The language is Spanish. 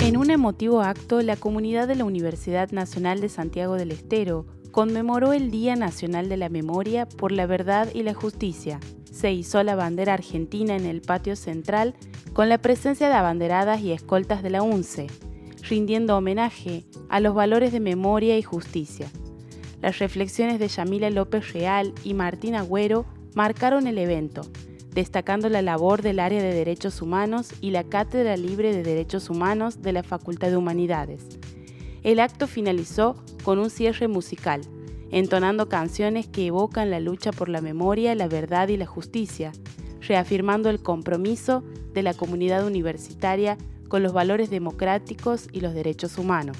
En un emotivo acto, la comunidad de la Universidad Nacional de Santiago del Estero conmemoró el Día Nacional de la Memoria por la Verdad y la Justicia. Se hizo la bandera argentina en el patio central con la presencia de abanderadas y escoltas de la UNCE, rindiendo homenaje a los valores de memoria y justicia. Las reflexiones de Yamila López Real y Martín Agüero marcaron el evento, destacando la labor del área de derechos humanos y la Cátedra Libre de Derechos Humanos de la Facultad de Humanidades. El acto finalizó con un cierre musical, entonando canciones que evocan la lucha por la memoria, la verdad y la justicia, reafirmando el compromiso de la comunidad universitaria con los valores democráticos y los derechos humanos.